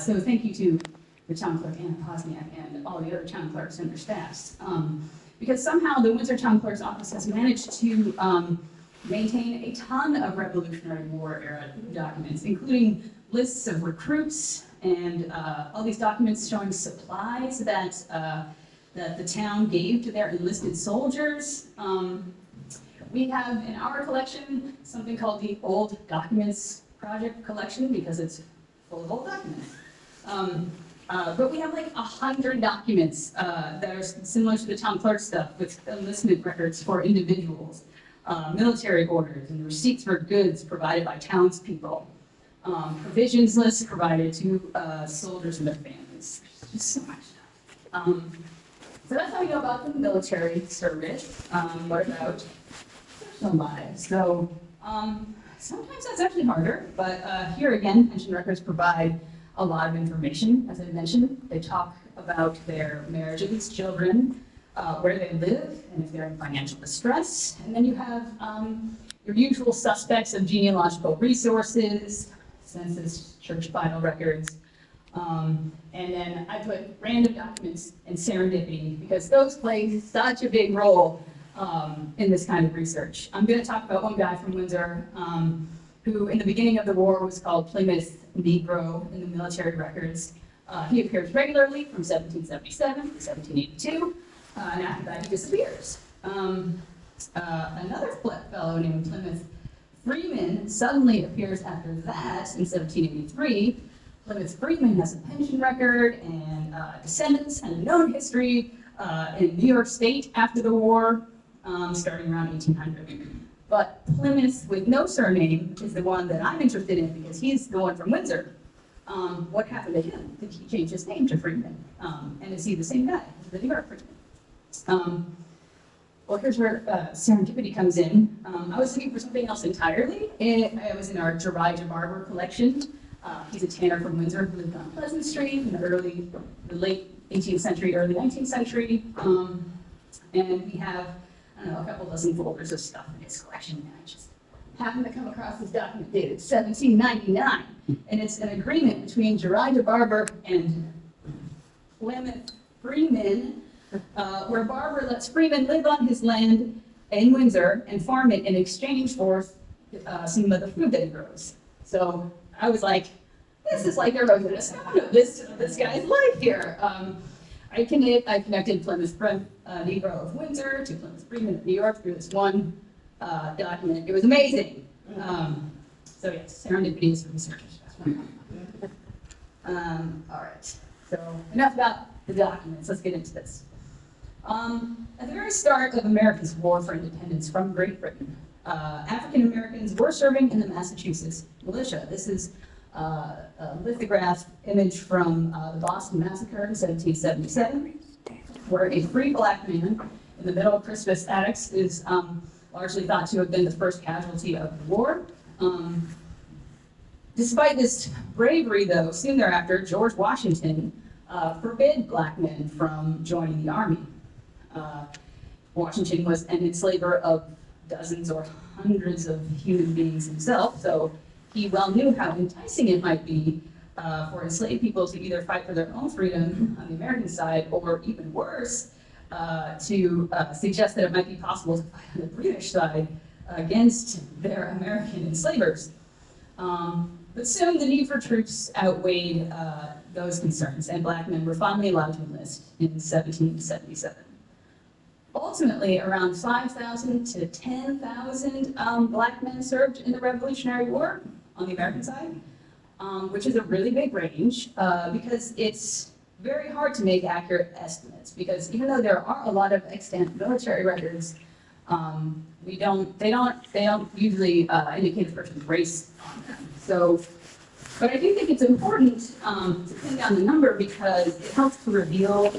so thank you to the town clerk, Anna Posniak, and all the other town clerks and their staffs. Um, because somehow the Windsor Town Clerk's Office has managed to, um, maintain a ton of Revolutionary War era documents, including lists of recruits and, uh, all these documents showing supplies that, uh, that the town gave to their enlisted soldiers. Um, we have in our collection something called the Old Documents Project Collection because it's full of old documents. Um, uh, but we have like a hundred documents uh, that are similar to the town clerk stuff with enlistment records for individuals, uh, military orders, and receipts for goods provided by townspeople, um, provisions lists provided to uh, soldiers and their families. Just so much stuff. Um, so that's how we know about the military service. Um, what about personal lives? So um, sometimes that's actually harder, but uh, here again, pension records provide a lot of information. As I mentioned, they talk about their marriages, children, uh, where they live, and if they're in financial distress. And then you have um, your usual suspects of genealogical resources, census, church vital records. Um, and then I put random documents and serendipity because those play such a big role um, in this kind of research. I'm going to talk about one guy from Windsor um, who, in the beginning of the war, was called Plymouth Negro in the military records. Uh, he appears regularly from 1777 to 1782, uh, and after that he disappears. Um, uh, another fellow named Plymouth Freeman suddenly appears after that in 1783. Plymouth Freeman has a pension record and uh, descendants and a known history uh, in New York State after the war, um, starting around 1800. But Plymouth with no surname is the one that I'm interested in because he's the one from Windsor. Um, what happened to him? Did he change his name to Freeman? Um, and is he the same guy, the New York Freeman? Um, well, here's where uh, serendipity comes in. Um, I was looking for something else entirely. It, I was in our Jerijah Barber collection. Uh, he's a tanner from Windsor who lived on Pleasant Street in the early, the late 18th century, early 19th century. Um, and we have, I know, a couple dozen folders of stuff in his collection. And I just happened to come across this document dated 1799. And it's an agreement between Jerijah Barber and Plymouth Freeman uh, where Barber lets Freeman live on his land in Windsor and farm it in exchange for uh, some of the food that he grows. So I was like, this is like a Rosetta Stone of this, this guy's life here. Um, I, connected, I connected Plymouth uh, Negro of Windsor to Plymouth Freeman of New York through this one uh, document. It was amazing. Um, so yes, serendipity is for researchers. Um, all right, so enough about the documents. Let's get into this. Um, at the very start of America's war for independence from Great Britain, uh, African Americans were serving in the Massachusetts militia. This is lithograph image from uh, the Boston Massacre in 1777, where a free black man in the middle of Crispus Attucks is um, largely thought to have been the first casualty of the war. Um, despite this bravery, though, soon thereafter, George Washington uh, forbid black men from joining the army. Uh, Washington was an enslaver of dozens or hundreds of human beings himself, so he well knew how enticing it might be uh, for enslaved people to either fight for their own freedom on the American side, or even worse, uh, to uh, suggest that it might be possible to fight on the British side against their American enslavers. Um, but soon the need for troops outweighed uh, those concerns, and black men were finally allowed to enlist in 1777 ultimately around 5,000 to 10,000 um, black men served in the Revolutionary War on the American side, um, which is a really big range uh, because it's very hard to make accurate estimates because even though there are a lot of extant military records, um, we don't, they don't, they don't usually uh, indicate a person's race on them. So but I do think it's important um, to pin down the number because it helps to reveal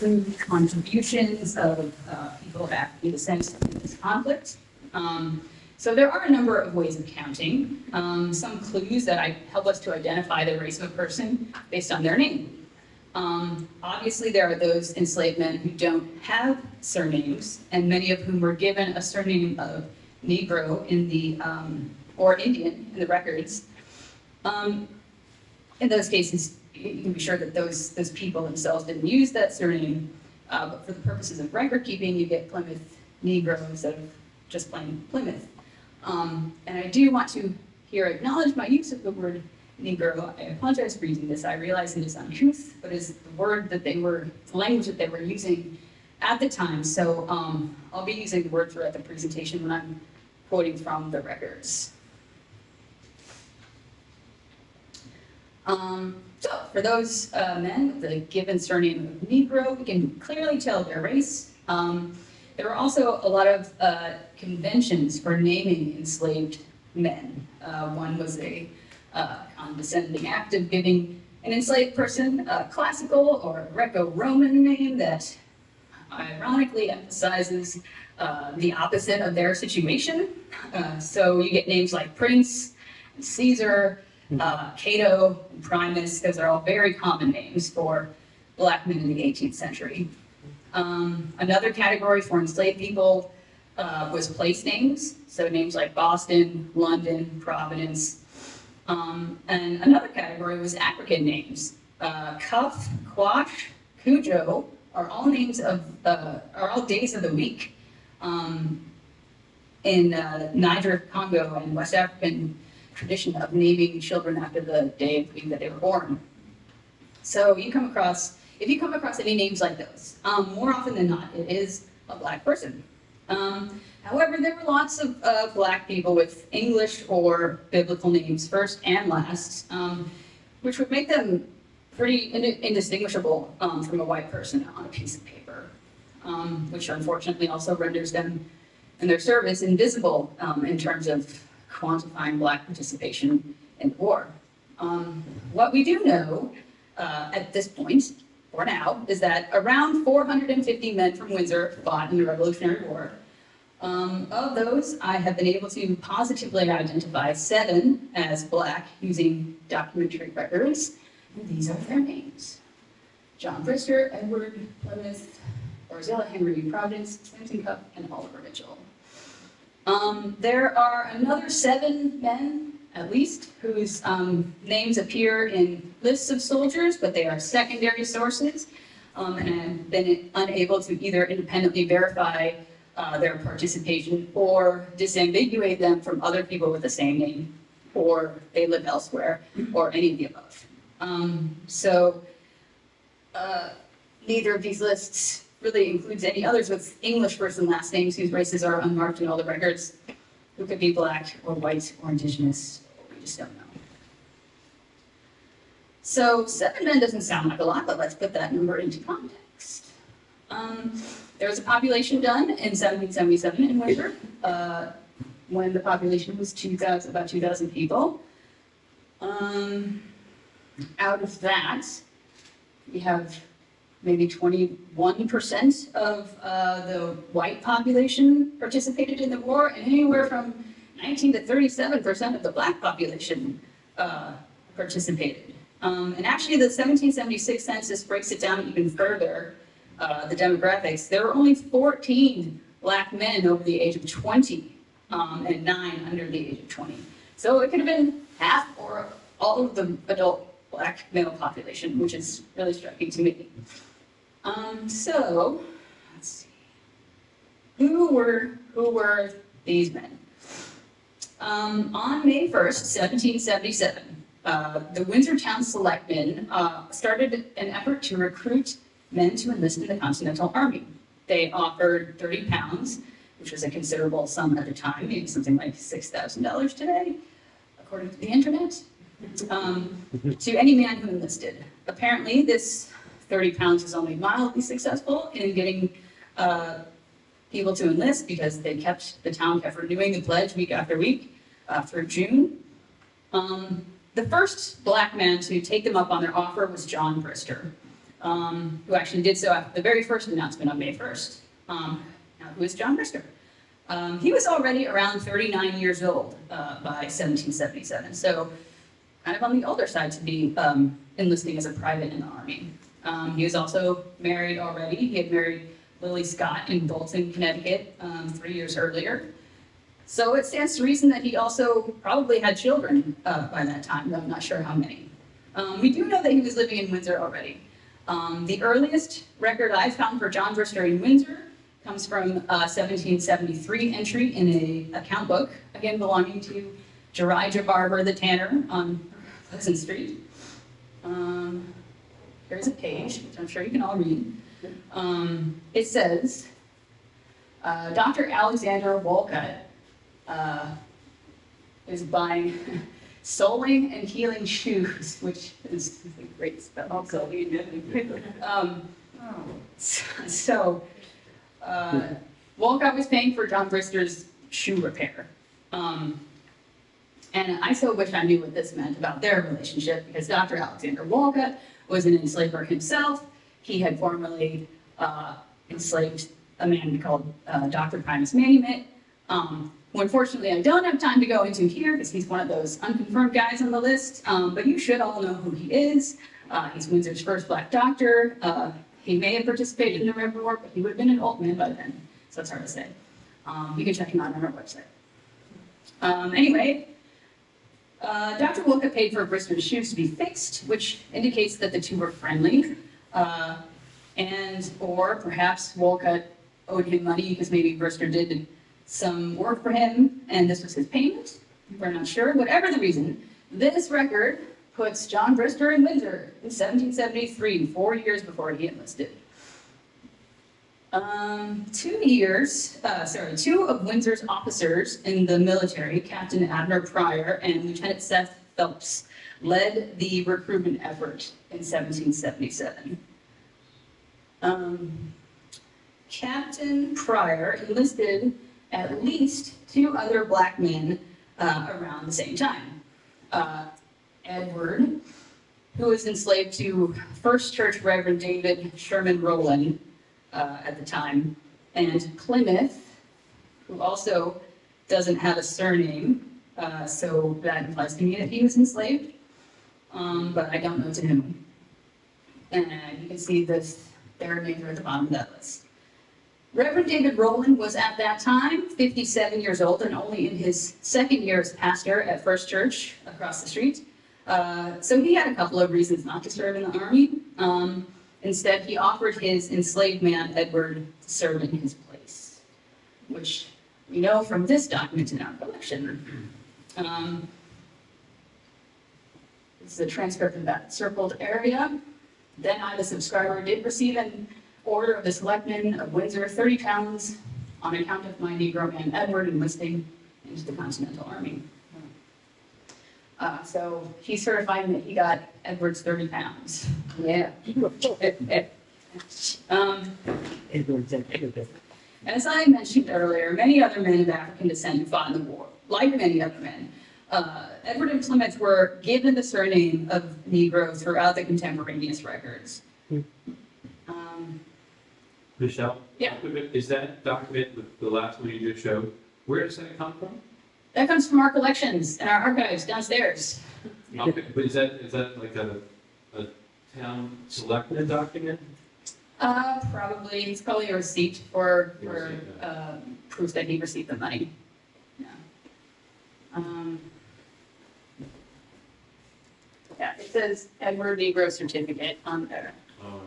the contributions of uh, people of African descent in this conflict. Um, so there are a number of ways of counting. Um, some clues that I, help us to identify the race of a person based on their name. Um, obviously, there are those enslaved men who don't have surnames, and many of whom were given a surname of Negro in the um, or Indian in the records. Um, in those cases, you can be sure that those, those people themselves didn't use that surname. Uh, but for the purposes of record keeping, you get Plymouth Negro instead of just plain Plymouth. Um, and I do want to here acknowledge my use of the word Negro. I apologize for using this. I realize it is uncouth, but it's the word that they were, the language that they were using at the time. So um, I'll be using the word throughout the presentation when I'm quoting from the records. Um, so for those uh, men with the given surname of Negro, we can clearly tell their race. Um, there were also a lot of uh, conventions for naming enslaved men. Uh, one was a uh, condescending act of giving an enslaved person a classical or Greco-Roman name that ironically emphasizes uh, the opposite of their situation. Uh, so you get names like Prince, Caesar, uh, Cato, Primus. Those are all very common names for black men in the 18th century. Um, another category for enslaved people uh, was place names, so names like Boston, London, Providence. Um, and another category was African names. Uh, Cuff, Quash, Cudjo are all names of, uh, are all days of the week. Um, in uh, Niger, Congo, and West African tradition of naming children after the day the week that they were born. So you come across, if you come across any names like those, um, more often than not, it is a black person. Um, however, there were lots of uh, black people with English or biblical names, first and last, um, which would make them pretty ind- indistinguishable um, from a white person on a piece of paper, um, which unfortunately also renders them and their service invisible um, in terms of quantifying black participation in the war. What we do know uh, at this point, for now, is that around 450 men from Windsor fought in the Revolutionary War. Um, of those, I have been able to positively identify seven as black using documentary records, and these are their names. John Brister, Edward Plymouth, Barzilla Henry Providence, Samson Cuff, and Oliver Mitchell. Um, there are another seven men, at least, whose um, names appear in lists of soldiers, but they are secondary sources, um, and I've been unable to either independently verify uh, their participation or disambiguate them from other people with the same name, or they live elsewhere, or any of the above. Um, so, uh, neither of these lists really includes any others with English first and last names whose races are unmarked in all the records, who could be black or white or indigenous, just don't know. So seven men doesn't sound like a lot, but let's put that number into context. Um, there was a population done in 1777 in Windsor, uh, when the population was 2,000, about 2,000 people. Um, out of that, we have maybe 21% of uh, the white population participated in the war, and anywhere from 19 to 37% of the black population uh, participated. Um, and actually, the 1776 census breaks it down even further, uh, the demographics. There were only 14 black men over the age of 20 um, and nine under the age of 20. So it could have been half or all of the adult black male population, which is really striking to me. Um, so, let's see. Who were, who were these men? Um, on May 1st, 1777, uh, the Windsor Town Selectmen uh, started an effort to recruit men to enlist in the Continental Army. They offered 30 pounds, which was a considerable sum at the time, maybe something like $6,000 today, according to the internet, um, to any man who enlisted. Apparently, this 30 pounds was only mildly successful in getting uh, people to enlist because they kept, the town kept renewing the pledge week after week uh, through June. Um, the first black man to take them up on their offer was John Brister, um, who actually did so after the very first announcement on May 1st. Um, now, who is John Brister? Um, he was already around 39 years old uh, by 1777, so kind of on the older side to be um, enlisting as a private in the army. Um, he was also married already. He had married Lily Scott in Bolton, Connecticut, um, three years earlier. So it stands to reason that he also probably had children uh, by that time, though I'm not sure how many. Um, we do know that he was living in Windsor already. Um, the earliest record I've found for John Brister in Windsor comes from a 1773 entry in a account book, again belonging to Jerijah Barber the tanner on Pleasant Street. Um, here's a page, which I'm sure you can all read. Um, it says, uh, Dr. Alexander Wolcott uh, is buying soling and healing shoes, which is a great spell. So, um, so uh, Wolcott was paying for John Brister's shoe repair. Um, and I so wish I knew what this meant about their relationship because Dr. Alexander Wolcott was an enslaver himself. He had formerly uh, enslaved a man called uh, Dr. Primus Manumet. Um, who unfortunately I don't have time to go into here because he's one of those unconfirmed guys on the list, um, but you should all know who he is. Uh, he's Windsor's first black doctor. Uh, he may have participated in the Rev War, but he would have been an old man by then, so it's hard to say. Um, you can check him out on our website. Um, anyway, uh, Dr. Wolcott paid for Brister's shoes to be fixed, which indicates that the two were friendly. Uh, and, or perhaps Wolcott owed him money because maybe Brister did some work for him and this was his payment. We're not sure. Whatever the reason, this record puts John Brister in Windsor in 1773, four years before he enlisted. Um, two years, uh, sorry, two of Windsor's officers in the military, Captain Abner Pryor and Lieutenant Seth Phelps, led the recruitment effort in 1777. Um, Captain Pryor enlisted at least two other black men uh, around the same time. Uh, Edward, who was enslaved to First Church Reverend David Sherman Rowland uh, at the time, and Plymouth, who also doesn't have a surname, uh, so that implies to me that he was enslaved, um, but I don't know to whom. And you can see this, their names are at the bottom of that list. Reverend David Rowland was at that time 57 years old and only in his second year as pastor at First Church across the street. Uh, so he had a couple of reasons not to serve in the army. Um, instead, he offered his enslaved man, Edward, to serve in his place, which we know from this document in our collection. Um, this is a transcript of that circled area. Then I, the subscriber, did receive an order of the selectmen of Windsor, 30 pounds on account of my Negro man Edward enlisting into the Continental Army. Uh, so he certified that he got Edward's 30 pounds. Yeah. Um, Edward's a Edward. As I mentioned earlier, many other men of African descent who fought in the war, like many other men, uh, Edward and Plymouth were given the surname of Negro throughout the contemporaneous records. Hmm. Um, Michelle? Yeah. Is that document, the- the last one you just showed, where does that come from? That comes from our collections and our archives downstairs. Okay, But is that, is that like a, a town selected document? Uh, probably, it's probably a receipt for, for, uh, proof that he received the money. Yeah. Um. Yeah, it says Edward Negro certificate on there. Oh,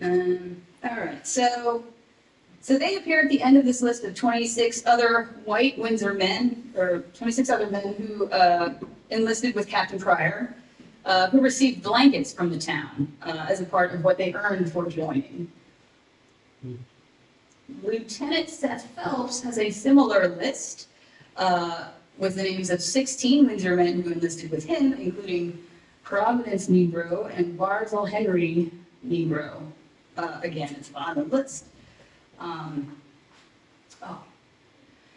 Um, all right, so, so they appear at the end of this list of 26 other white Windsor men, or 26 other men who uh, enlisted with Captain Pryor, uh, who received blankets from the town uh, as a part of what they earned for joining. Lieutenant Seth Phelps has a similar list uh, with the names of 16 Windsor men who enlisted with him, including Providence Negro and Barzell Henry Negro. Uh, again, it's on the list. Um, oh.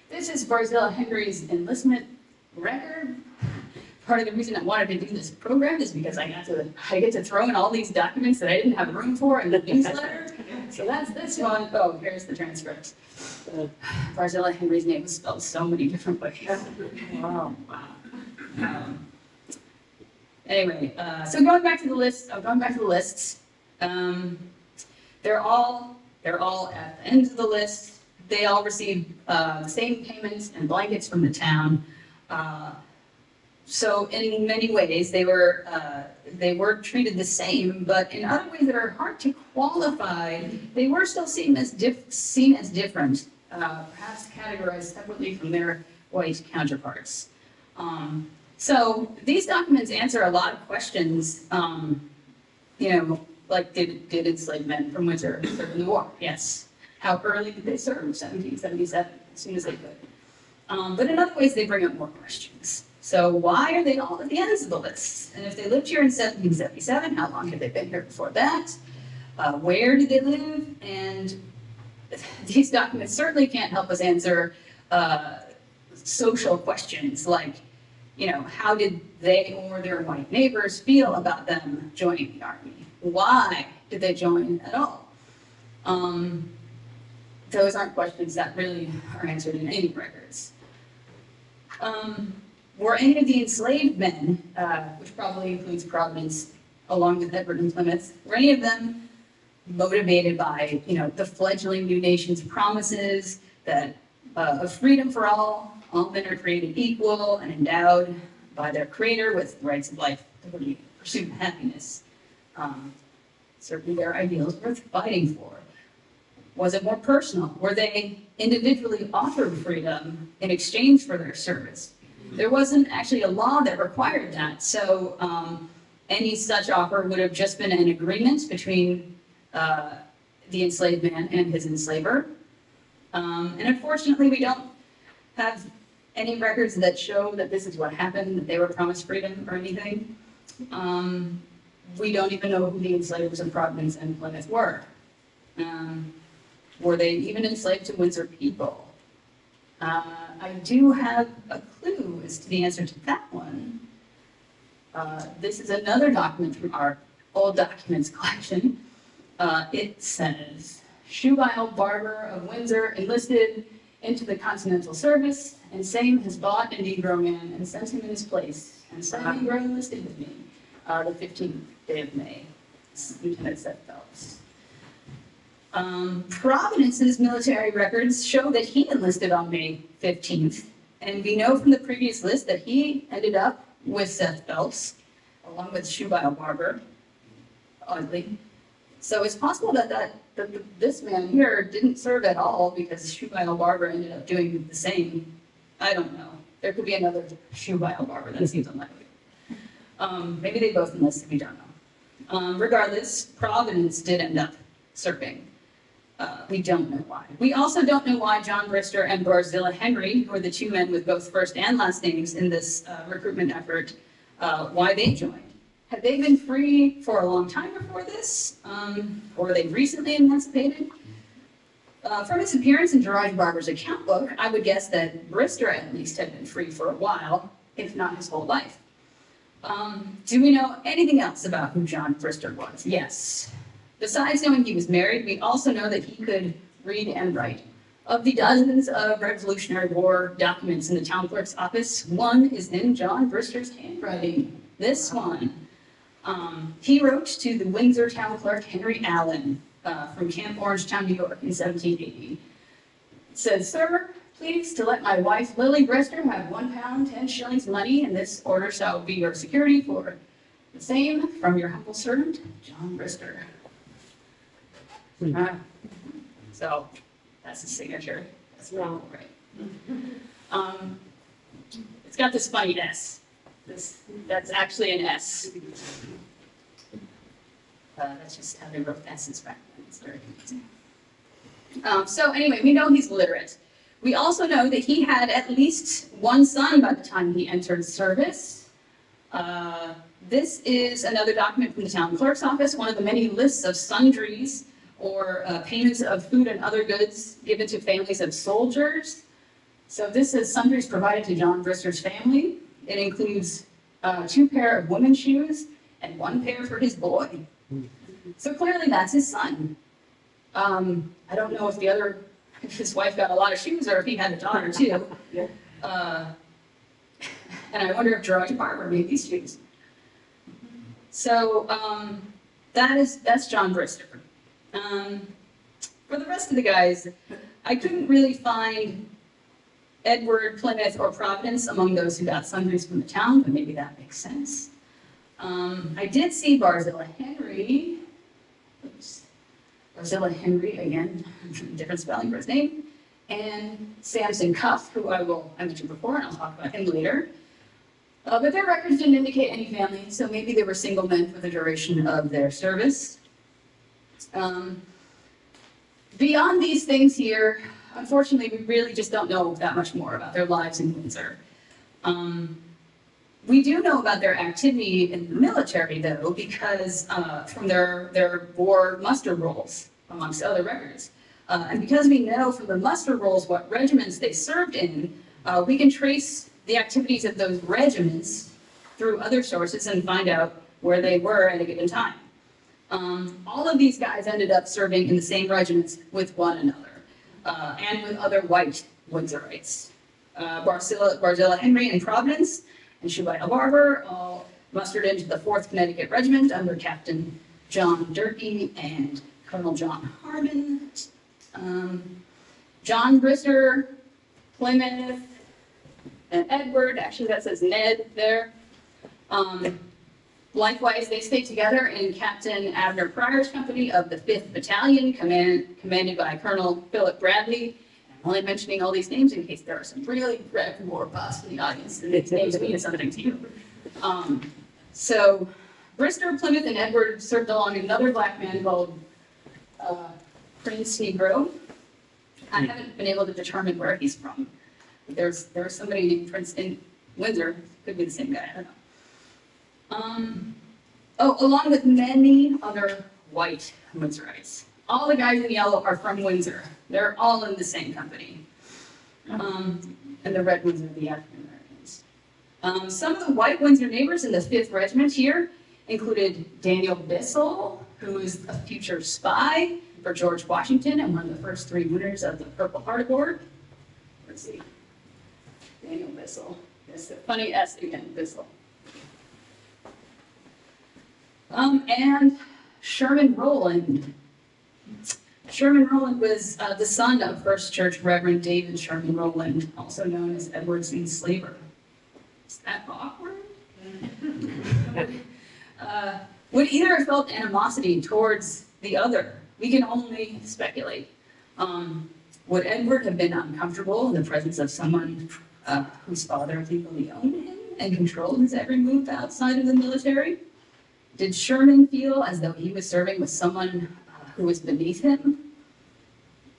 This is Barzell Henry's enlistment record. Part of the reason I wanted to do this program is because I got to, I get to throw in all these documents that I didn't have room for in the newsletter. So that's this one. Oh, here's the transcript. Barzell Henry's name was spelled so many different ways. Wow. Um, Anyway, uh, so going back to the list, oh, going back to the lists, um, they're all, they're all at the end of the list. They all receive, uh, the same payments and blankets from the town. Uh, so in many ways, they were, uh, they were treated the same, but in other ways that are hard to qualify, they were still seen as seen as different, uh, perhaps categorized separately from their white counterparts. Um, so these documents answer a lot of questions, um, you know, like did, did enslaved men from Windsor serve in the war? Yes. How early did they serve? 1777, as soon as they could. Um, but in other ways, they bring up more questions. So why are they all at the ends of the list? And if they lived here in 1777, how long had they been here before that? Uh, where did they live? And these documents certainly can't help us answer uh, social questions like, you know, how did they or their white neighbors feel about them joining the army? Why did they join at all? Um, those aren't questions that really are answered in any records. Um, were any of the enslaved men, uh, which probably includes Providence along with Edward and Plymouth, were any of them motivated by, you know, the fledgling new nation's promises that uh, of freedom for all, all men are created equal and endowed by their creator with the rights of life, liberty, pursuit, of happiness. Um, certainly their ideals worth fighting for. Was it more personal? Were they individually offered freedom in exchange for their service? There wasn't actually a law that required that, so um, any such offer would have just been an agreement between uh, the enslaved man and his enslaver. Um, and unfortunately, we don't have any records that show that this is what happened, that they were promised freedom or anything. Um, we don't even know who the enslavers in Providence and Plymouth were. Um, were they even enslaved to Windsor people? Uh, I do have a clue as to the answer to that one. Uh, this is another document from our old documents collection. Uh, it says, Shubael Barber of Windsor enlisted into the Continental Service, and same has bought a Negro man and sent him in his place, and some Negro enlisted with me, uh, the fifteenth day of May. Lieutenant Seth Phelps. Um, Providence's military records show that he enlisted on May 15th, and we know from the previous list that he ended up with Seth Phelps, along with Shubael Barber, oddly. So it's possible that, that, that th- this man here didn't serve at all because Shubael Barber ended up doing the same. I don't know. There could be another Shubael Barber, that seems unlikely. Um, maybe they both enlisted, we don't know. Um, regardless, Providence did end up serving. Uh, we don't know why. We also don't know why John Brister and Barzilla Henry, who are the two men with both first and last names in this uh, recruitment effort, uh, why they joined. Had they been free for a long time before this, um, or were they recently emancipated? Uh, from its appearance in Jerijah Barber's account book, I would guess that Brister at least had been free for a while, if not his whole life. Um, do we know anything else about who John Brister was? Yes. Besides knowing he was married, we also know that he could read and write. Of the dozens of Revolutionary War documents in the town clerk's office, one is in John Brister's handwriting. This one. Um, he wrote to the Windsor town clerk Henry Allen uh, from Camp Orangetown, New York in 1780. It says, Sir, please to let my wife Lily Brister have one pound, ten shillings money, and this order shall be your security for the same from your humble servant, John Brister. So, that's his signature. That's Wow. right. Um, it's got this funny S. This, that's actually an S. Uh, that's just how they wrote S's back then. It's very. Um, so anyway, we know he's literate. We also know that he had at least one son by the time he entered service. Uh, this is another document from the town clerk's office, one of the many lists of sundries or uh, payments of food and other goods given to families of soldiers. So this is sundries provided to John Brister's family. It includes uh, two pair of women's shoes and one pair for his boy. So clearly that's his son. Um, I don't know if the other, if his wife got a lot of shoes or if he had a daughter too. Yeah. Uh, and I wonder if Jerijah Barber made these shoes. So um, that is that's John Brister. Um, for the rest of the guys, I couldn't really find Edward, Plymouth, or Providence among those who got sundries from the town, but maybe that makes sense. Um, I did see Barzilla Henry. Oops. Barzilla Henry, again, different spelling for his name. And Samson Cuff, who I will, I mentioned before, and I'll talk about him later. Uh, but their records didn't indicate any family, so maybe they were single men for the duration of their service. Um, beyond these things here, unfortunately, we really just don't know that much more about their lives in Windsor. Um, we do know about their activity in the military, though, because uh, from their, their war muster rolls, amongst other records. Uh, and because we know from the muster rolls what regiments they served in, uh, we can trace the activities of those regiments through other sources and find out where they were at a given time. Um, all of these guys ended up serving in the same regiments with one another uh, and with other white Windsorites. Uh, Barzilla, Henry in Providence and Shubael Barber all mustered into the 4th Connecticut Regiment under Captain John Durkee and Colonel John Harmon. Um, John Brister, Plymouth, and Edward, actually that says Ned there. Um, likewise, they stayed together in Captain Abner Pryor's company of the 5th Battalion, command, commanded by Colonel Philip Bradley. I'm only mentioning all these names in case there are some really Rev War buffs in the audience, and these names mean something to you. Um, so, Brister, Plymouth, and Edward served along another black man called uh, Prince Negro. I haven't been able to determine where he's from. There's, there's somebody named Prince in Windsor, could be the same guy, I don't know. Um, oh, along with many other white Windsorites. All the guys in yellow are from Windsor. They're all in the same company. Um, and the red ones are the African Americans. Um, some of the white Windsor neighbors in the 5th Regiment here included Daniel Bissell, who is a future spy for George Washington and one of the first three winners of the Purple Heart Award. Let's see. Daniel Bissell. That's a funny S again, Bissell. Um, and Sherman Rowland. Sherman Rowland was uh, the son of First Church Reverend David Sherman Rowland, also known as Edward C. Slaver. Is that awkward? uh, would either have felt animosity towards the other? We can only speculate. Um, would Edward have been uncomfortable in the presence of someone uh, whose father legally owned him and controlled his every move outside of the military? Did Sherman feel as though he was serving with someone uh, who was beneath him?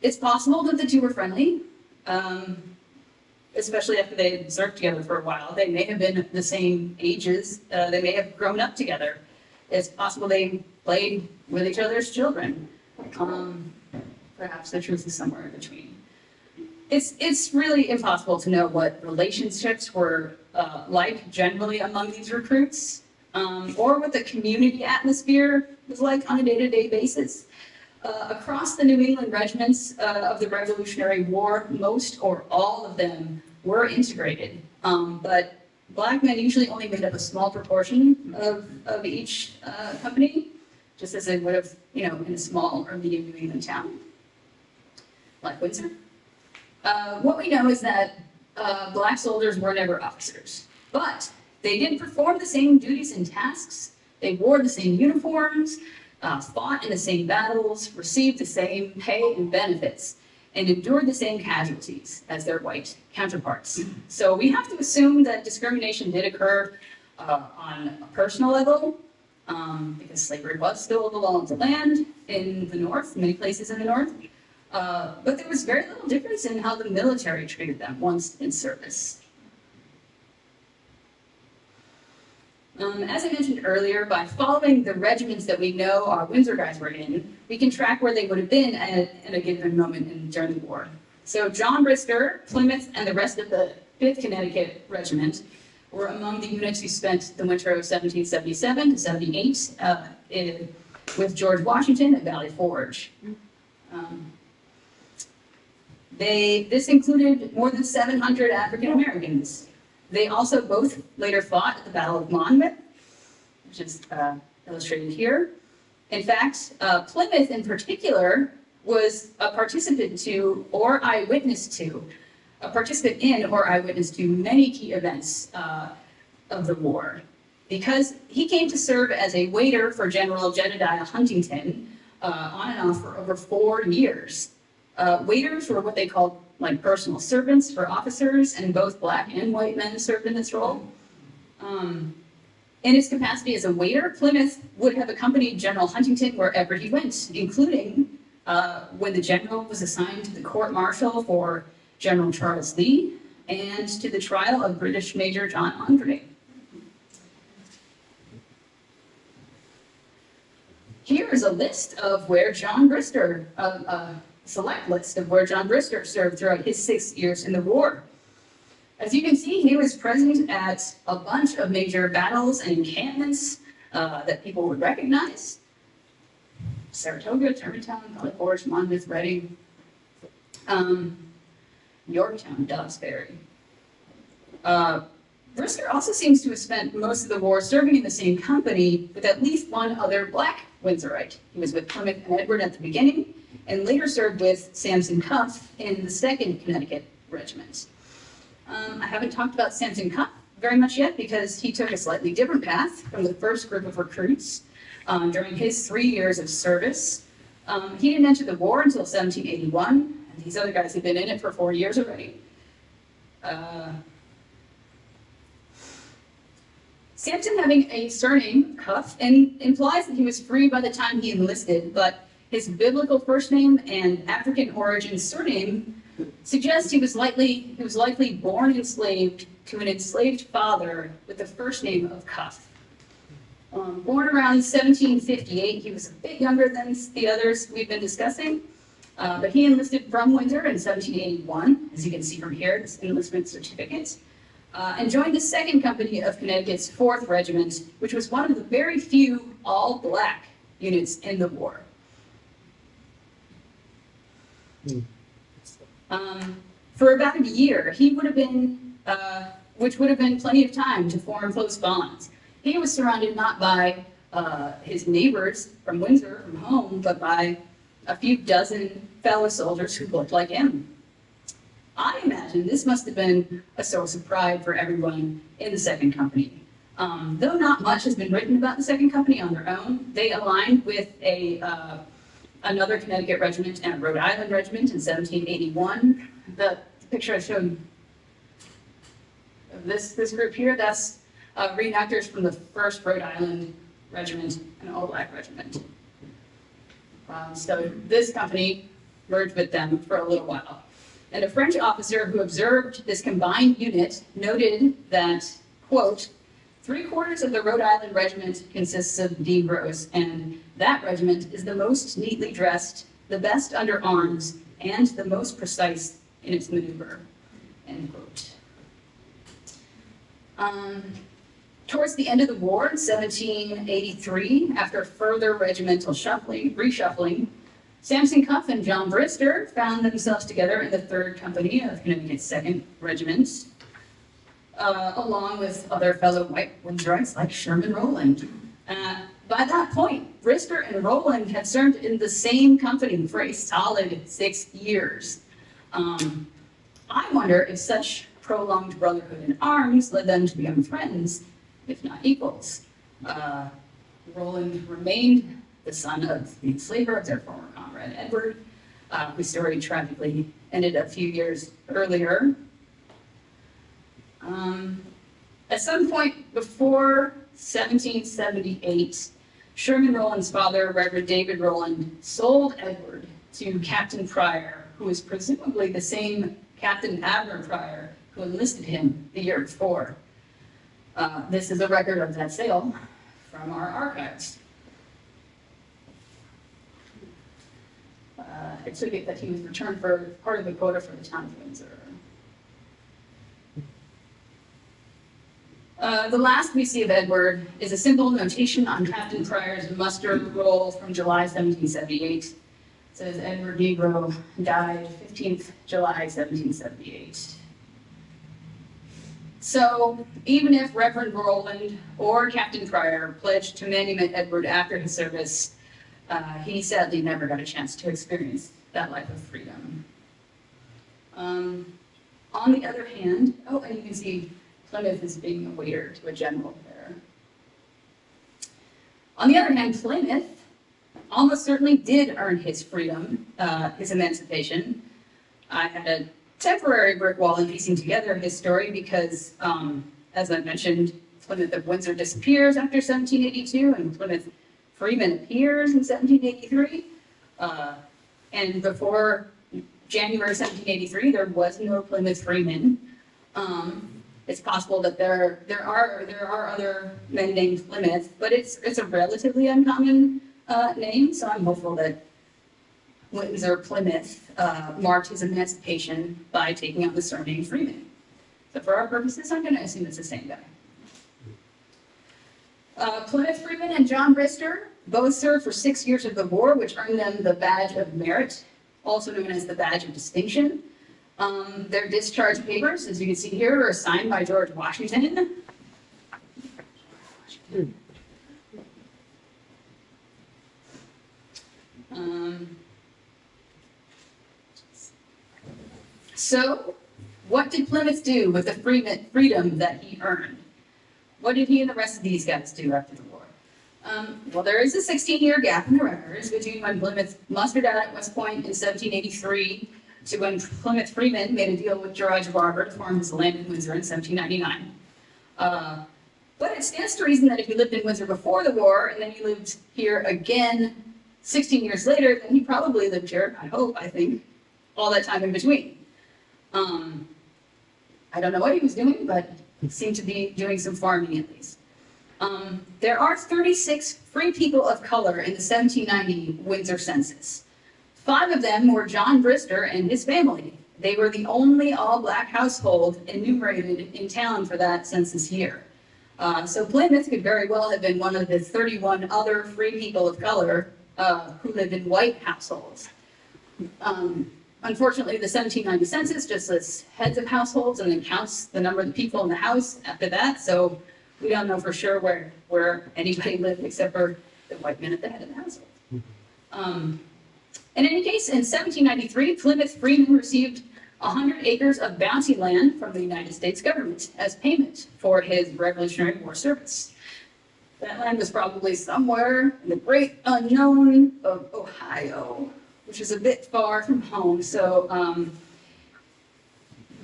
It's possible that the two were friendly, um, especially after they had served together for a while. They may have been the same ages. Uh, they may have grown up together. It's possible they played with each other's children. Um, perhaps the truth is somewhere in between. It's, it's really impossible to know what relationships were uh, like generally among these recruits um, or what the community atmosphere was like on a day-to-day basis. Uh, across the New England regiments uh, of the Revolutionary War, most or all of them were integrated, um, but black men usually only made up a small proportion of, of each uh, company, just as they would have, you know, in a small or medium New England town, like Windsor. Uh, what we know is that uh, black soldiers were never officers, but they did perform the same duties and tasks. They wore the same uniforms, uh, fought in the same battles, received the same pay and benefits, and endured the same casualties as their white counterparts. So we have to assume that discrimination did occur uh, on a personal level, um, because slavery was still the law of the land in the North, many places in the North. Uh, but there was very little difference in how the military treated them once in service. Um, as I mentioned earlier, by following the regiments that we know our Windsor guys were in, we can track where they would have been at, at a given moment in, during the war. So John Brister, Plymouth, and the rest of the 5th Connecticut Regiment were among the units who spent the winter of 1777 to 78 uh, in, with George Washington at Valley Forge. Um, they, this included more than 700 African Americans, they also both later fought at the Battle of Monmouth, which is uh, illustrated here. In fact, uh, Plymouth in particular was a participant to or eyewitness to a participant in or eyewitness to many key events uh, of the war. Because he came to serve as a waiter for General Jedediah Huntington uh, on and off for over four years. Uh, waiters were what they called like personal servants for officers, and both black and white men served in this role. Um, in his capacity as a waiter, Plymouth would have accompanied General Huntington wherever he went, including uh, when the general was assigned to the court martial for General Charles Lee and to the trial of British Major John Andre. Here is a list of where John Brister, a, a select list of where John Brister served throughout his six years in the war. As you can see, he was present at a bunch of major battles and encampments uh, that people would recognize. Saratoga, Germantown, Valley Forge, Monmouth, Redding, um, Yorktown, Dobbs Ferry. Uh, Brister also seems to have spent most of the war serving in the same company with at least one other black Windsorite. He was with Plymouth and Edward at the beginning, and later served with Samson Cuff in the 2nd Connecticut Regiment. Um, I haven't talked about Samson Cuff very much yet because he took a slightly different path from the first group of recruits um, during his three years of service. Um, he didn't enter the war until 1781, and these other guys had been in it for four years already. Uh, Samson having a surname, Cuff, and implies that he was free by the time he enlisted, but his biblical first name and African origin surname suggest he was likely he was likely born enslaved to an enslaved father with the first name of Cuff. Um, born around 1758, he was a bit younger than the others we've been discussing, uh, but he enlisted from Windsor in 1781, as you can see from here, this enlistment certificate, uh, and joined the Second Company of Connecticut's Fourth Regiment, which was one of the very few all-black units in the war. Um, for about a year, he would have been, uh, which would have been plenty of time to form close bonds. He was surrounded not by uh, his neighbors from Windsor, from home, but by a few dozen fellow soldiers who looked like him. I imagine this must have been a source of pride for everyone in the Second Company. Um, though not much has been written about the Second Company on their own, they aligned with a uh, another Connecticut regiment and a Rhode Island regiment in 1781. The picture I showed of this, this group here, that's uh, reenactors from the 1st Rhode Island Regiment and All Black Regiment. Um, so this company merged with them for a little while. And a French officer who observed this combined unit noted that, quote, Three quarters of the Rhode Island Regiment consists of Negroes, and that regiment is the most neatly dressed, the best under arms, and the most precise in its maneuver. End quote. Um, towards the end of the war, in 1783, after further regimental shuffling, reshuffling, Samson Cuff and John Brister found themselves together in the 3rd Company of Connecticut's 2nd Regiment, uh, along with other fellow white Windsorites like Sherman Rowland. Uh, by that point, Brister and Rowland had served in the same company for a solid six years. Um, I wonder if such prolonged brotherhood in arms led them to become friends, if not equals. Uh, Rowland remained the son of the enslaver of their former comrade Edward, uh, whose story tragically ended a few years earlier um, at some point before 1778, Sherman Rowland's father, Reverend David Rowland, sold Edward to Captain Pryor, who was presumably the same Captain Abner Pryor who enlisted him the year before. Uh, this is a record of that sale from our archives. Uh, it that he was returned for part of the quota for the town of Windsor. Uh, the last we see of Edward is a simple notation on Captain Pryor's muster roll from July 1778. It says Edward Negro died 15th July 1778. So even if Reverend Rowland or Captain Pryor pledged to manumit Edward after his service, uh, he sadly never got a chance to experience that life of freedom. Um, On the other hand, oh, and you can see Plymouth is being a waiter to a general there. On the other hand, Plymouth almost certainly did earn his freedom, uh, his emancipation. I had a temporary brick wall in piecing together his story because, um, as I mentioned, Plymouth of Windsor disappears after 1782 and Plymouth Freeman appears in 1783. Uh, and before January 1783, there was no Plymouth Freeman. Um, it's possible that there there are there are other men named Plymouth, but it's it's a relatively uncommon uh, name. So I'm hopeful that Windsor Plymouth uh, marked his emancipation by taking on the surname Freeman. So for our purposes, I'm going to assume it's the same guy. Uh, Plymouth Freeman and John Brister both served for six years of the war, which earned them the Badge of Merit, also known as the Badge of Distinction. Um, their discharge papers, as you can see here, are signed by George Washington. Um, so, what did Plymouth do with the freedom, that he earned? What did he and the rest of these guys do after the war? Um, well, there is a 16-year gap in the records between when Plymouth mustered out at West Point in 1783 to when Plymouth Freeman made a deal with Jerijah Barber to farm his land in Windsor in 1799. Uh, but it stands to reason that if you lived in Windsor before the war and then you lived here again 16 years later, then he probably lived here, I hope, I think, all that time in between. Um, I don't know what he was doing, but he seemed to be doing some farming at least. Um, there are 36 free people of color in the 1790 Windsor census. Five of them were John Brister and his family. They were the only all-black household enumerated in town for that census year. Uh, so Plymouth could very well have been one of the 31 other free people of color uh, who lived in white households. Um, unfortunately, the 1790 census just lists heads of households and then counts the number of people in the house after that. So we don't know for sure where, where anybody lived except for the white men at the head of the household. Um, in any case, in 1793, Plymouth Freeman received 100 acres of bounty land from the United States government as payment for his Revolutionary War service. That land was probably somewhere in the great unknown of Ohio, which is a bit far from home. So, um,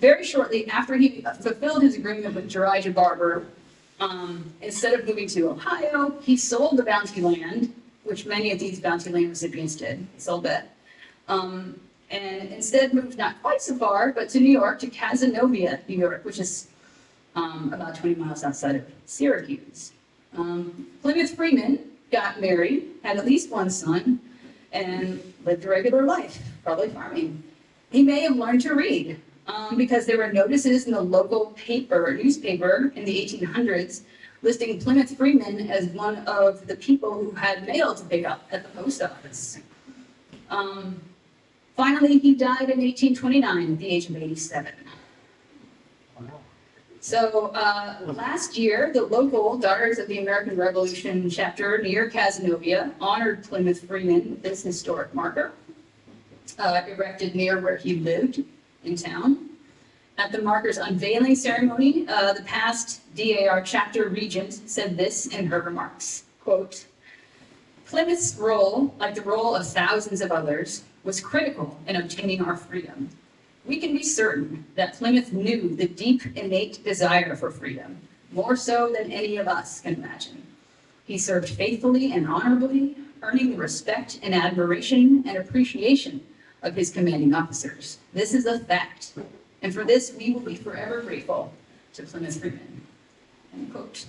very shortly after he fulfilled his agreement with Jerijah Barber, um, instead of moving to Ohio, he sold the bounty land, which many of these bounty land recipients did. Sold that. Um, and instead moved not quite so far, but to New York, to Cazenovia, New York, which is um, about 20 miles outside of Syracuse. Um, Plymouth Freeman got married, had at least one son, and lived a regular life, probably farming. He may have learned to read um, because there were notices in the local paper, newspaper in the 1800s listing Plymouth Freeman as one of the people who had mail to pick up at the post office. Um, finally, he died in 1829 at the age of 87. So uh, last year, the local Daughters of the American Revolution chapter near Cazenovia honored Plymouth Freeman with this historic marker, uh, erected near where he lived in town. At the marker's unveiling ceremony, uh, the past DAR chapter regent said this in her remarks, quote, Plymouth's role, like the role of thousands of others, was critical in obtaining our freedom. We can be certain that Plymouth knew the deep innate desire for freedom, more so than any of us can imagine. He served faithfully and honorably, earning the respect and admiration and appreciation of his commanding officers. This is a fact, and for this we will be forever grateful to Plymouth Freeman. End quote.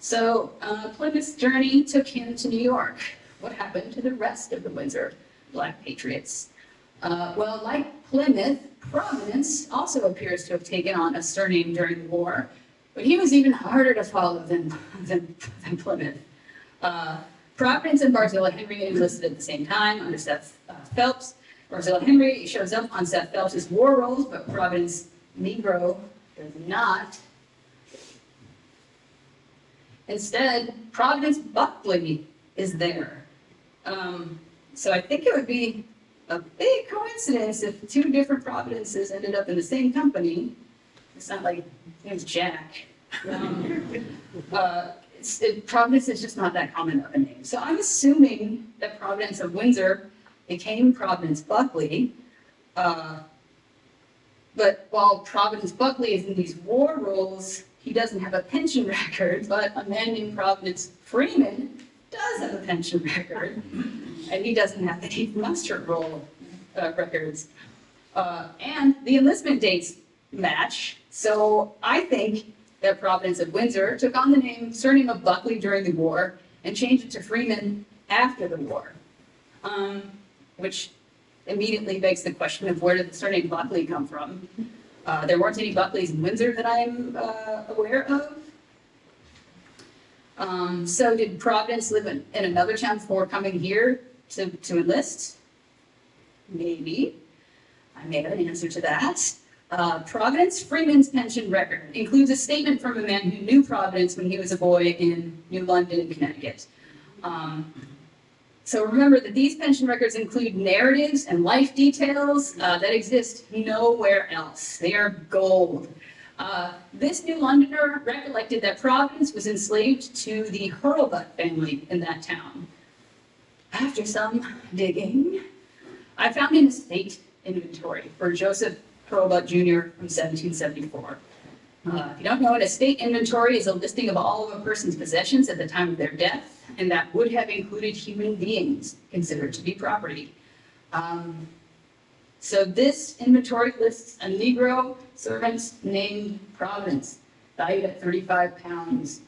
So uh, Plymouth's journey took him to New York. What happened to the rest of the Windsor Black Patriots? Uh, well, like Plymouth, Providence also appears to have taken on a surname during the war, but he was even harder to follow than, than, than Plymouth. Uh, Providence and Barzilla Henry enlisted at the same time under Seth uh, Phelps. Barzilla Henry shows up on Seth Phelps' war rolls, but Providence Negro does not. Instead, Providence Buckley is there. Um, so I think it would be a big coincidence if two different Providences ended up in the same company. It's not like, name's Jack. Um, uh, it, Providence is just not that common of a name. So I'm assuming that Providence of Windsor became Providence Buckley. Uh, but while Providence Buckley is in these war rolls, he doesn't have a pension record, but a man named Providence Freeman does have a pension record, and he doesn't have any muster roll uh, records. Uh, and the enlistment dates match, so I think that Providence of Windsor took on the name, surname of Buckley during the war and changed it to Freeman after the war. Um, which immediately begs the question of where did the surname Buckley come from? Uh, there weren't any Buckleys in Windsor that I'm uh, aware of. Um, so did Providence live in, in another town before coming here to, to enlist? Maybe. I may have an answer to that. Uh, Providence Freeman's pension record includes a statement from a man who knew Providence when he was a boy in New London, Connecticut. Um, so remember that these pension records include narratives and life details uh, that exist nowhere else. They are gold. Uh, this New Londoner recollected that Providence was enslaved to the Hurlbut family in that town. After some digging, I found an estate inventory for Joseph Hurlbut Jr. from 1774. Uh, if you don't know, an estate inventory is a listing of all of a person's possessions at the time of their death, and that would have included human beings considered to be property. Um, so this inventory lists a Negro servant named Providence, valued at 35 pounds,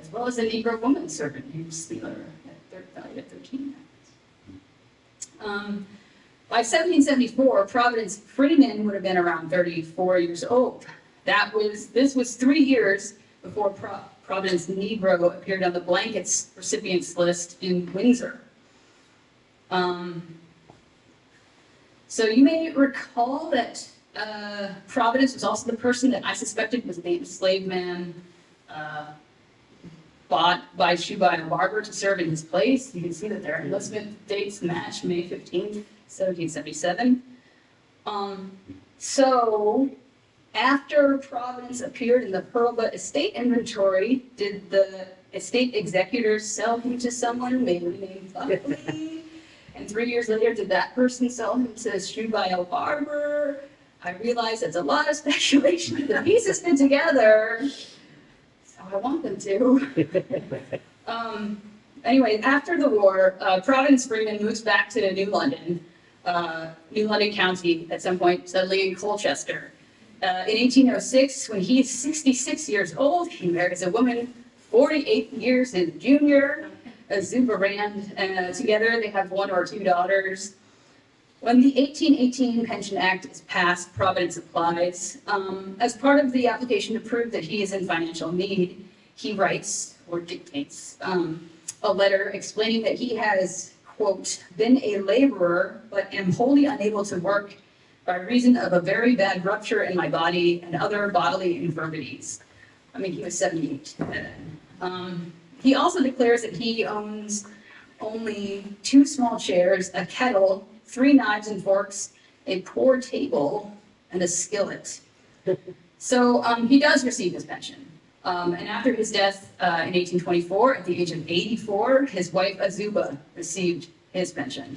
as well as a Negro woman servant named Steeler, valued at 13 pounds. Um, by 1774, Providence Freeman would have been around 34 years old. That was, this was three years before Pro- Providence Negro appeared on the blankets recipients list in Windsor. Um, so you may recall that uh, Providence was also the person that I suspected was the enslaved man uh, bought by Shubael Barber to serve in his place. You can see that their enlistment dates match May 15th, 1777. Um, so after Providence appeared in the Hurlbut estate inventory, did the estate executor sell him to someone maybe named Buckley? And three years later, did that person sell him to Shubael Barber? I realize it's a lot of speculation. The pieces fit together, so I want them to. Um, anyway, after the war, uh, Providence Freeman moves back to New London, uh, New London County at some point, settling in Colchester. Uh, in 1806, when he's 66 years old, he marries a woman 48 years his junior, Azuba Rand. Uh, together, they have one or two daughters. When the 1818 Pension Act is passed, Providence applies. Um, as part of the application to prove that he is in financial need, he writes or dictates um, a letter explaining that he has, quote, been a laborer, but am wholly unable to work by reason of a very bad rupture in my body and other bodily infirmities. I mean, he was 78. Um, he also declares that he owns only two small chairs, a kettle, three knives and forks, a poor table, and a skillet. So um, he does receive his pension. Um, and after his death uh, in 1824, at the age of 84, his wife Azuba received his pension.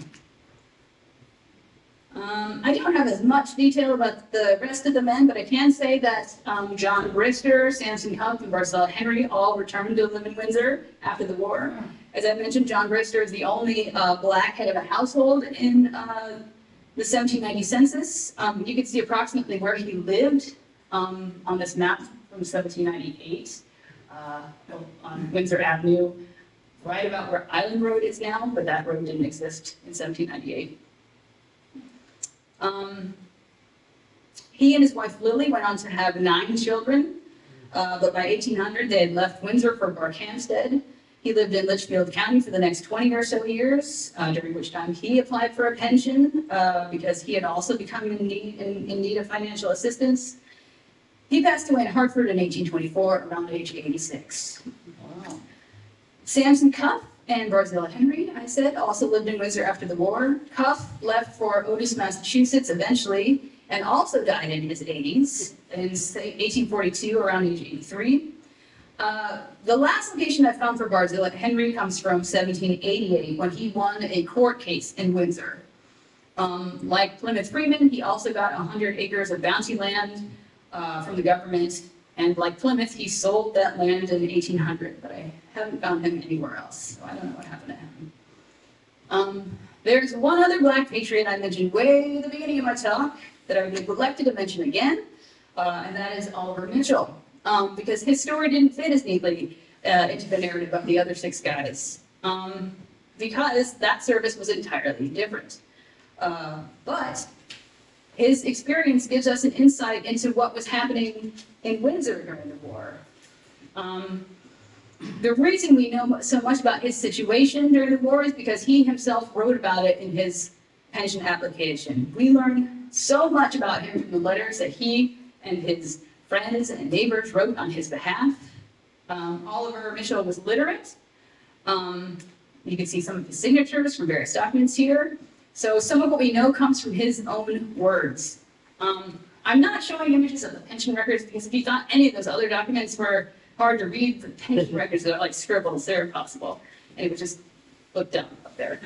Um, I don't have as much detail about the rest of the men, but I can say that um, John Brister, Samson Hunt, and Barzilla Henry all returned to live in Windsor after the war. As I mentioned, John Brister is the only uh, black head of a household in uh, the 1790 census. Um, you can see approximately where he lived um, on this map from 1798 uh, on Windsor Avenue, right about where Island Road is now, but that road didn't exist in 1798. Um, he and his wife Lily went on to have nine children, uh, but by 1800 they had left Windsor for Barkhamsted. He lived in Litchfield County for the next 20 or so years, uh, during which time he applied for a pension uh, because he had also become in need, in, in need of financial assistance. He passed away in Hartford in 1824, around age 86. Wow. Samson Cuff And Barzilla Henry, I said, also lived in Windsor after the war. Cuff left for Otis, Massachusetts eventually, and also died in his 80s, in 1842, around age 83. Uh, the last location I found for Barzilla Henry comes from 1788, when he won a court case in Windsor. Um, like Plymouth Freeman, he also got 100 acres of bounty land uh, from the government, and like Plymouth, he sold that land in 1800, but I haven't found him anywhere else, so I don't know what happened to him. Um, there's one other black patriot I mentioned way at the beginning of my talk that I neglected to mention again, uh, and that is Oliver Mitchell, um, because his story didn't fit as neatly uh, into the narrative of the other six guys, um, because that service was entirely different. Uh, but his experience gives us an insight into what was happening in Windsor during the war. Um, the reason we know so much about his situation during the war is because he himself wrote about it in his pension application. We learn so much about him from the letters that he and his friends and neighbors wrote on his behalf. Um, Oliver Mitchell was literate. Um, you can see some of his signatures from various documents here. So some of what we know comes from his own words. Um, I'm not showing images of the pension records because if you thought any of those other documents were hard to read, the pension records are like scribbles, they're impossible. And it would just look dumb up there.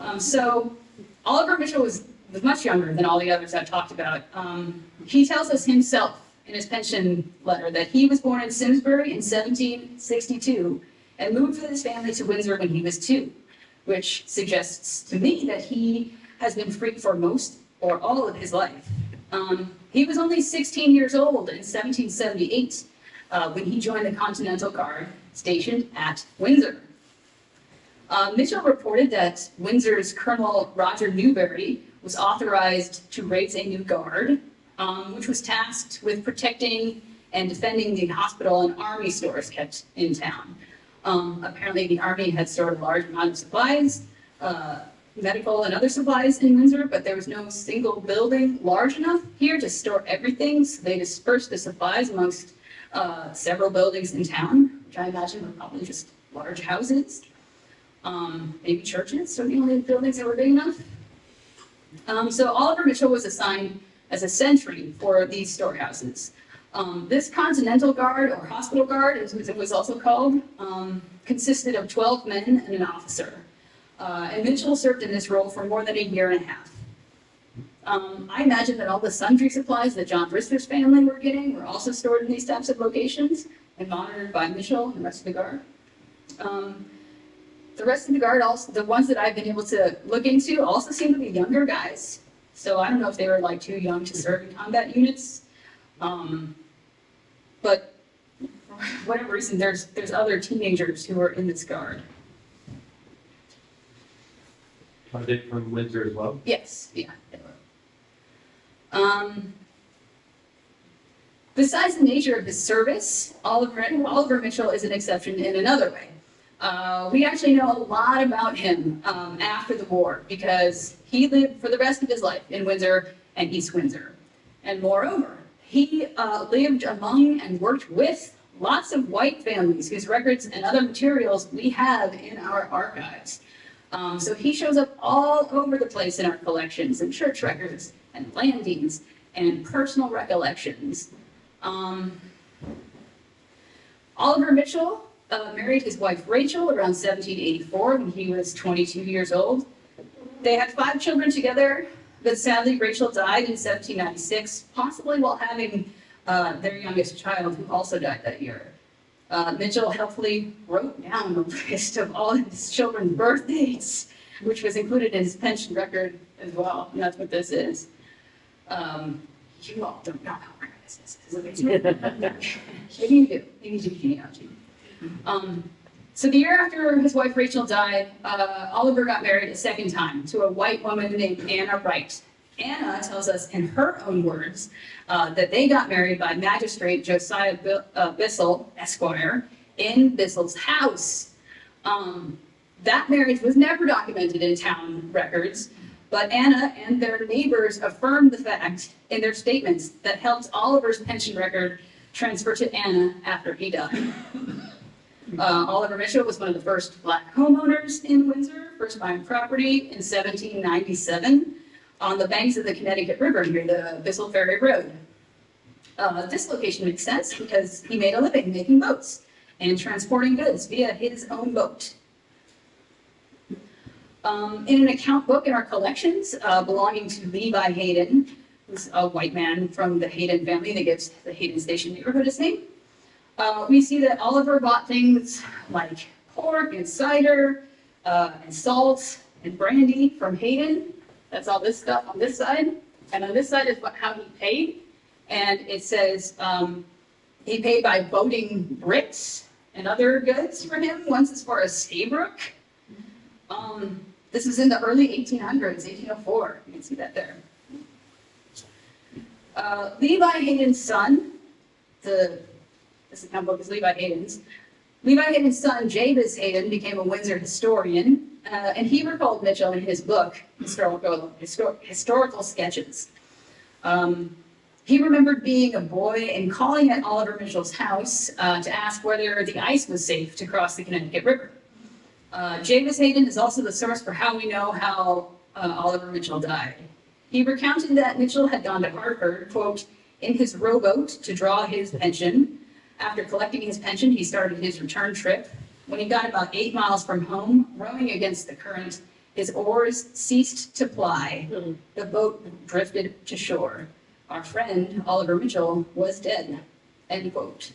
Um, so Oliver Mitchell was, was much younger than all the others I've talked about. Um, he tells us himself in his pension letter that he was born in Simsbury in 1762 and moved with his family to Windsor when he was two, which suggests to me that he has been free for most or all of his life. Um, he was only 16 years old in 1778 uh, when he joined the Continental Guard stationed at Windsor. Uh, Mitchell reported that Windsor's Colonel Roger Newberry was authorized to raise a new guard, um, which was tasked with protecting and defending the hospital and army stores kept in town. Um, apparently, the army had stored a large amount of supplies, uh, medical and other supplies in Windsor, but there was no single building large enough here to store everything, so they dispersed the supplies amongst uh, several buildings in town, which I imagine were probably just large houses, um, maybe churches, so the only buildings that were big enough. Um, so Oliver Mitchell was assigned as a sentry for these storehouses. Um, this Continental Guard, or Hospital Guard, as it was also called, um, consisted of 12 men and an officer. Uh, and Mitchell served in this role for more than a year and a half. Um, I imagine that all the sundry supplies that John Brister's family were getting were also stored in these types of locations and monitored by Mitchell and the rest of the guard. Um, the rest of the guard, also the ones that I've been able to look into, also seem to be younger guys. So I don't know if they were like too young to serve in combat units. Um, but for whatever reason, there's there's other teenagers who are in this guard. Are they from Windsor as well? Yes, yeah. Um, besides the nature of his service, Oliver, Oliver Mitchell is an exception in another way. Uh, we actually know a lot about him um, after the war because he lived for the rest of his life in Windsor and East Windsor. And moreover, he uh, lived among and worked with lots of white families whose records and other materials we have in our archives. Um, so he shows up all over the place in our collections and church records and landings and personal recollections. Um, Oliver Mitchell uh, married his wife Rachel around 1784 when he was 22 years old. They had five children together, but sadly Rachel died in 1796, possibly while having uh, their youngest child, who also died that year. Uh, Mitchell helpfully wrote down a list of all his children's birth dates, which was included in his pension record as well. And that's what this is. Um, you all don't know how rare this is. Maybe you do. Maybe you do genealogy. Um, so the year after his wife Rachel died, uh, Oliver got married a second time to a white woman named Anna Wright. Anna tells us in her own words uh, that they got married by magistrate Josiah uh, Bissell, Esquire, in Bissell's house. Um, that marriage was never documented in town records, but Anna and their neighbors affirmed the fact in their statements that helped Oliver's pension record transfer to Anna after he died. Uh, Oliver Mitchell was one of the first black homeowners in Windsor, first buying property in 1797 on the banks of the Connecticut River near the Bissell Ferry Road. Uh, this location makes sense because he made a living making boats and transporting goods via his own boat. Um, in an account book in our collections uh, belonging to Levi Hayden, who's a white man from the Hayden family that gives the Hayden Station neighborhood his name, uh, we see that Oliver bought things like pork and cider uh, and salt and brandy from Hayden. That's all this stuff on this side. And on this side is what, how he paid. And it says um, he paid by boating bricks and other goods for him once as far as Saybrook. Um, this is in the early 1800s, 1804. You can see that there. Uh, Levi Hayden's son, the this account book is Levi Hayden's. Levi Hayden's son, Jabez Hayden, became a Windsor historian, uh, and he recalled Mitchell in his book, Historical, Histor- Historical Sketches. Um, he remembered being a boy and calling at Oliver Mitchell's house uh, to ask whether the ice was safe to cross the Connecticut River. Uh, Jabez Hayden is also the source for how we know how uh, Oliver Mitchell died. He recounted that Mitchell had gone to Hartford, quote, in his rowboat to draw his pension. After collecting his pension, he started his return trip. When he got about eight miles from home, rowing against the current, his oars ceased to ply. The boat drifted to shore. Our friend, Oliver Mitchell, was dead. End quote.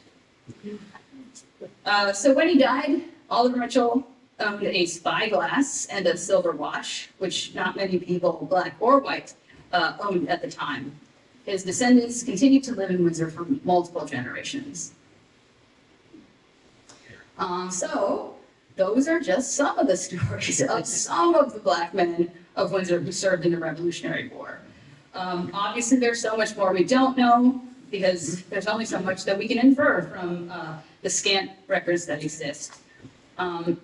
Uh, so when he died, Oliver Mitchell owned a spyglass and a silver watch, which not many people, black or white, uh, owned at the time. His descendants continued to live in Windsor for multiple generations. Um, so, those are just some of the stories of some of the black men of Windsor who served in the Revolutionary War. Um, obviously, there's so much more we don't know because there's only so much that we can infer from uh, the scant records that exist. Um,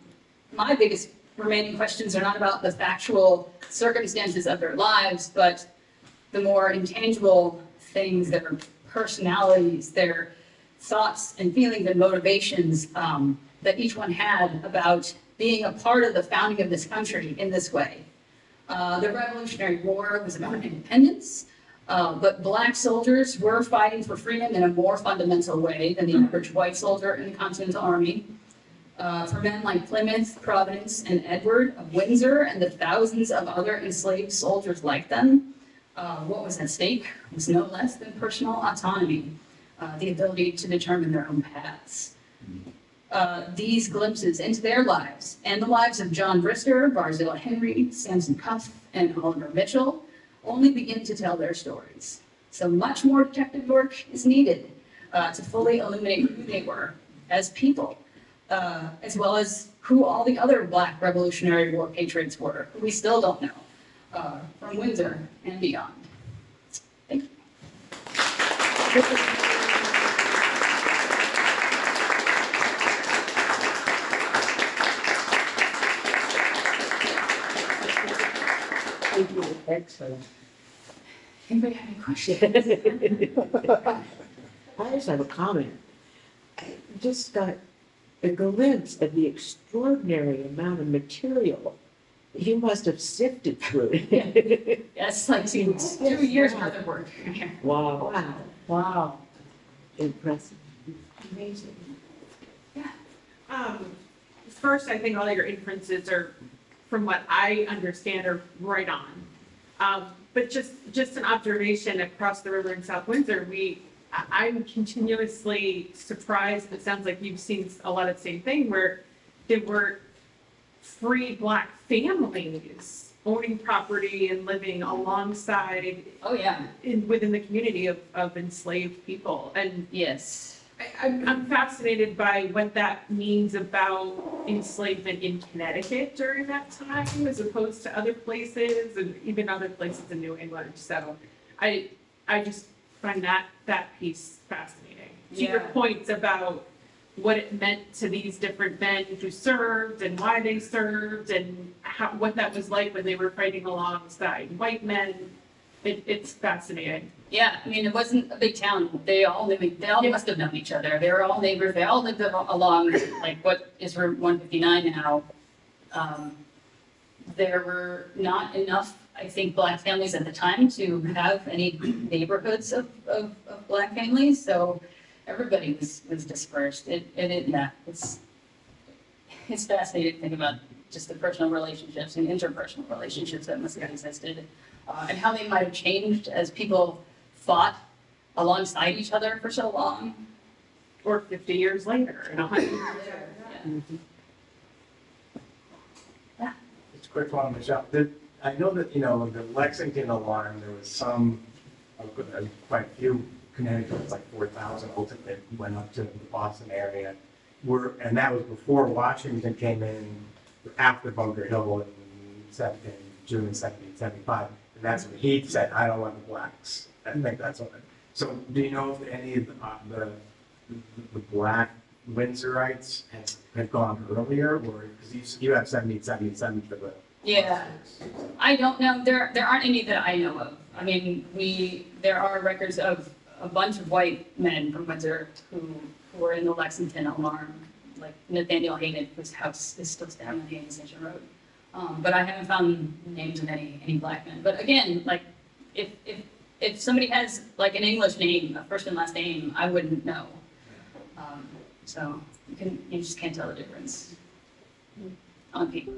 my biggest remaining questions are not about the factual circumstances of their lives, but the more intangible things, their personalities, their thoughts and feelings and motivations um, that each one had about being a part of the founding of this country in this way. Uh, the Revolutionary War was about independence, uh, but black soldiers were fighting for freedom in a more fundamental way than the average white soldier in the Continental Army. Uh, for men like Plymouth, Providence, and Edward of Windsor, and the thousands of other enslaved soldiers like them, uh, what was at stake was no less than personal autonomy, uh, the ability to determine their own paths. Uh, these glimpses into their lives and the lives of John Brister, Barzilla Henry, Samson Cuff, and Oliver Mitchell only begin to tell their stories. So much more detective work is needed uh, to fully illuminate who they were as people, uh, as well as who all the other Black Revolutionary War patriots were, who we still don't know, uh, from Windsor and beyond. Thank you. Excellent. Anybody have any questions? I just have a comment. I just got a glimpse of the extraordinary amount of material you must have sifted through. Yes, like two, two years worth of work. Wow, Wow, wow, impressive. amazing. Um, first, I think all your inferences are, from what I understand, are right on. Um, but just, just an observation across the river in South Windsor, we, I'm continuously surprised, it sounds like you've seen a lot of the same thing, where there were free black families owning property and living alongside Oh, yeah, in, within the community of, of enslaved people. And yes. I- I'm, I'm fascinated by what that means about enslavement in Connecticut during that time as opposed to other places and even other places in New England. So I, I just find that, that piece fascinating. To your points about what it meant to these different men who served and why they served and how, what that was like when they were fighting alongside white men. It, it's fascinating. Yeah, I mean, it wasn't a big town. They all they all must have known each other. They were all neighbors. They all lived along, like, what is Route one fifty-nine now. Um, There were not enough, I think, black families at the time to have any neighborhoods of, of, of black families, so everybody was, was dispersed. It, it, it, yeah, it's, it's fascinating to think about just the personal relationships and interpersonal relationships that must have existed, uh, and how they might have changed as people fought alongside each other for so long. Or fifty years later, and a hundred years later. Just a quick one, Michelle. Did, I know that, you know, the Lexington alarm, there was some, uh, quite a few, Connecticut, it's like four thousand ultimately went up to the Boston area. Were, and that was before Washington came in, after Bunker Hill in seventeen, June seventeen seventy-five. And that's when he said, I don't want the blacks. I think that's what, so do you know if any of the, uh, the, the black Windsorites have, have gone earlier, or, because you, you have seventeen seventy-seven for the Yeah, I don't know, there, there aren't any that I know of. I mean, we, there are records of a bunch of white men from Windsor who, who were in the Lexington alarm. Like Nathaniel Hayden, whose house is still standing on Hayden Station Road. Um, but I haven't found names of any, any black men. But again, like, if, if, if somebody has like an English name, a first and last name, I wouldn't know. Um, so you can, you just can't tell the difference on paper.